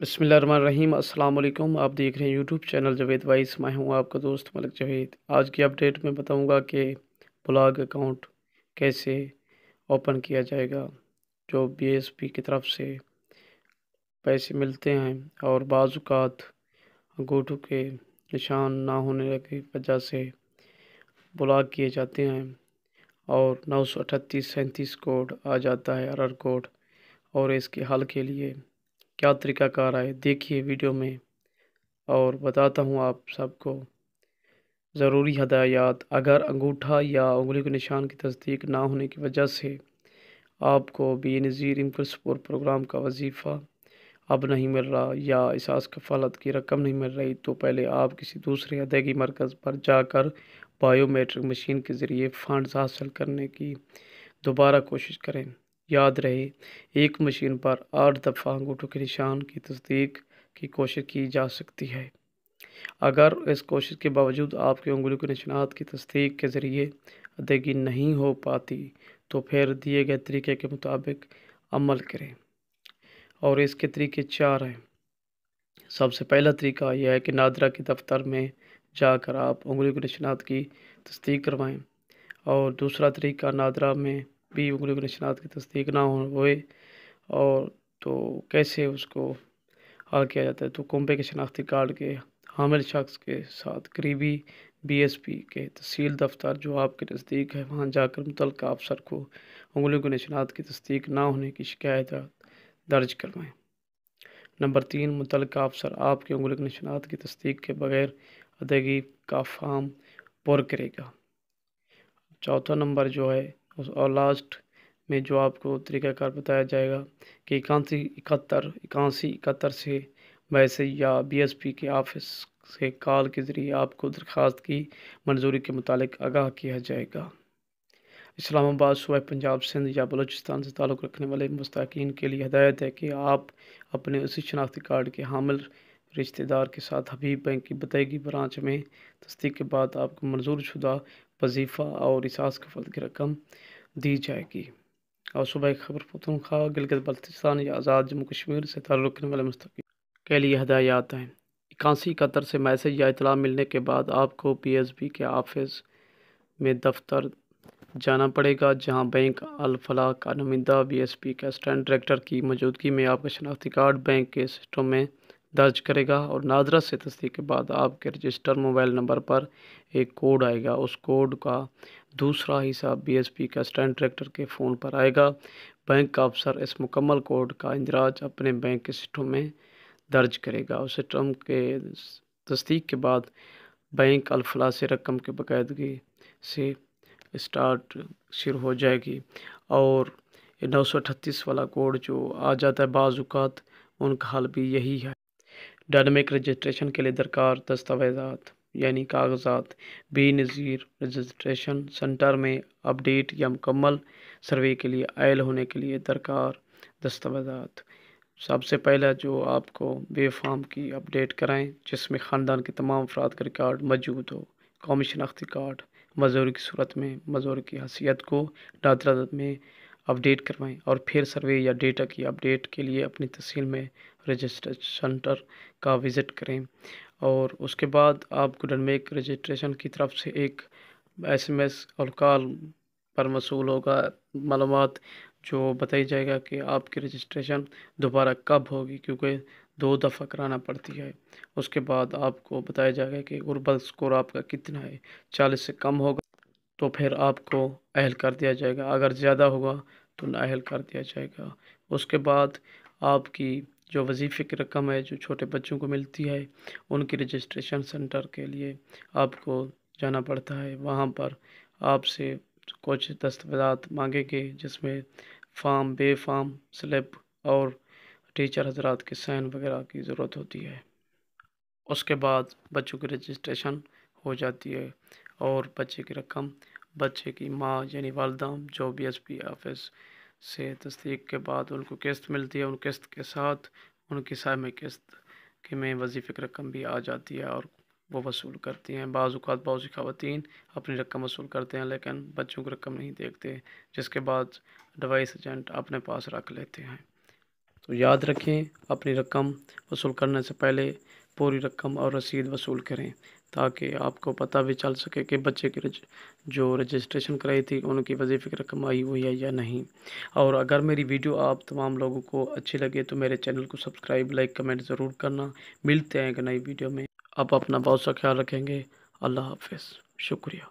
बसमीम अल्लाम आप देख रहे हैं यूट्यूब चैनल जवेद वाइस। मैं हूँ आपका दोस्त मलिक जवेद। आज की अपडेट में बताऊँगा कि ब्लॉग अकाउंट कैसे ओपन किया जाएगा, जो बीएसपी की तरफ़ से पैसे मिलते हैं और बाज़ात अंगूठों के निशान ना होने की वजह से ब्लॉक किए जाते हैं और नौ सौ अठतीस सैंतीस कोड आ जाता है अरर कोड। और इसके हल के लिए क्या तरीक़ाकार है देखिए वीडियो में और बताता हूँ आप सबको। ज़रूरी हदायत, अगर अंगूठा या उंगली के निशान की तस्दीक ना होने की वजह से आपको Benazir income support programme का वजीफ़ा अब नहीं मिल रहा या एहसास कफालत की रकम नहीं मिल रही तो पहले आप किसी दूसरे अदायगी मरकज़ पर जाकर बायोमेट्रिक मशीन के ज़रिए फ़ंड्स हासिल करने की दोबारा कोशिश करें। याद रहे। एक मशीन पर आठ दफ़ा अंगूठों के निशान की तस्दीक की कोशिश की जा सकती है। अगर इस कोशिश के बावजूद आपके उंगलियों के निशानात की तस्दीक के ज़रिए अदायगी नहीं हो पाती तो फिर दिए गए तरीके के मुताबिक अमल करें। और इसके तरीके चार हैं। सबसे पहला तरीका यह है कि नादरा के दफ्तर में जाकर आप उंगलियों के निशानात की तस्दीक करवाएँ। और दूसरा तरीका नादरा में भी उंगली के निशानात की तस्दीक ना हुए और तो कैसे उसको हल किया जाता है? तो कुंबे के शनाख्ती कार्ड के हामिल शख्स के साथ करीबी बीएसपी के तहसील दफ्तर जो आपके नज़दीक है, वहाँ जाकर मुतल अफसर को उंगलियों के निशानात की तस्दीक ना होने की शिकायत दर्ज करवाएँ। नंबर तीन मुतल अफसर आपके उंगली निशानात की तस्दीक के बगैर अदायगी का फार्म पुर करेगा। चौथा नंबर जो है और लास्ट में जो आपको तरीक़ाकार बताया जाएगा कि इक्यासी इकहत्तर इक्यासी इकहत्तर से वैसे या बीएसपी के ऑफ़िस से कॉल के ज़रिए आपको दरख्वास्त की मंजूरी के मुतालिक आगाह किया जाएगा। इस्लामाबाद, सूबा, पंजाब, सिंध या बलूचिस्तान से ताल्लुक़ रखने वाले मुस्तकिन के लिए हदायत है कि आप अपने उसी शनाख्ती कार्ड के हामिल रिश्तेदार के साथ हबीब बैंक की बताएगी ब्रांच में तस्दीक के बाद आपको मंजूर शुदा वजीफ़ा और इसास की रकम दी जाएगी। और सुबह खबर पतूनखा गिलगित, बल्तिस्तान या आज़ाद, जम्मू कश्मीर से ताल्लुक़ रखने वाले मुस्तक के लिए हदायत हैं। इक्यासी इकहत्तर से मैसेज या इतला मिलने के बाद आपको पी एस बी के ऑफ़िस में दफ्तर जाना पड़ेगा, जहाँ बैंक अलफला का नुमाइंदा बी एस पी के असिस्टेंट डायरेक्टर की मौजूदगी में आपका शनाख्ती कार्ड बैंक के सिस्टम में दर्ज करेगा और नादरा से तस्दीक के बाद आपके रजिस्टर मोबाइल नंबर पर एक कोड आएगा। उस कोड का दूसरा हिस्सा बीएसपी का स्टैंड डायरेक्टर के फ़ोन पर आएगा। बैंक का अफसर इस मुकम्मल कोड का इंदराज अपने बैंक के सिस्टम में दर्ज करेगा। उस सिस्टम के तस्दीक के बाद बैंक अलफला से रकम के बाकायदगी से स्टार्ट शुरू हो जाएगी और नौ सौ अठतीस वाला कोड जो आ जाता है बाज़ात उनका हल भी यही है। डायनमिक रजिस्ट्रेशन के लिए दरकार दस्तावेज़ात, यानी कागजात बी नज़ीर रजिस्ट्रेशन सेंटर में अपडेट या मुकम्मल सर्वे के लिए आयल होने के लिए दरकार दस्तावेज़ात। सबसे पहला जो आपको बे की अपडेट कराएँ, जिसमें ख़ानदान के तमाम अफराद का रिकॉर्ड मौजूद हो। कौमी शनाख्ती कार्ड मजूरी की सूरत में मजूर की हैसियत को दादरा में अपडेट करवाएँ और फिर सर्वे या डेटा की अपडेट के लिए अपनी तहसील में रजिस्ट्रेशन सेंटर का विज़िट करें। और उसके बाद आपको डनमेक रजिस्ट्रेशन की तरफ़ से एक एसएमएस और कॉल पर मसूल होगा। मालूम जो बताई जाएगा कि आपकी रजिस्ट्रेशन दोबारा कब होगी, क्योंकि दो दफ़ा कराना पड़ती है। उसके बाद आपको बताया जाएगा कि उर्बल स्कोर आपका कितना है, चालीस से कम होगा तो फिर आपको अहल कर दिया जाएगा। अगर ज़्यादा होगा तो नाअहल कर दिया जाएगा। उसके बाद आपकी जो वजीफ़े की रकम है, जो छोटे बच्चों को मिलती है, उनकी रजिस्ट्रेशन सेंटर के लिए आपको जाना पड़ता है। वहाँ पर आपसे कुछ दस्तावेज़ात मांगेंगे, जिसमें फार्म बे फार्म स्लिप और टीचर हजरात के साइन वगैरह की ज़रूरत होती है। उसके बाद बच्चों की रजिस्ट्रेशन हो जाती है और बच्चे की रकम, बच्चे की माँ यानी वालदा जो बी एस पी ऑफ़िस से तस्दीक के बाद उनको किस्त मिलती है, उन किस्त के साथ उनकी साम किस्त के में वजीफ़े की रकम भी आ जाती है और वो वसूल करती हैं। बाज़ात बहुत सी खातन अपनी रकम वसूल करते हैं, लेकिन बच्चों की रकम नहीं देखते, जिसके बाद डिवाइस एजेंट अपने पास रख लेते हैं। तो याद रखें, अपनी रकम वसूल करने से पहले पूरी रकम और रसीद वसूल करें। ताकि आपको पता भी चल सके कि बच्चे की रज, जो रजिस्ट्रेशन कराई थी उनकी वजीफ़े की रकम आई हुई है या नहीं। और अगर मेरी वीडियो आप तमाम लोगों को अच्छी लगे तो मेरे चैनल को सब्सक्राइब लाइक कमेंट ज़रूर करना। मिलते हैं एक नई वीडियो में। आप अपना बहुत सा ख्याल रखेंगे। अल्लाह हाफिज़। शुक्रिया।